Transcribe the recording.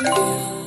Música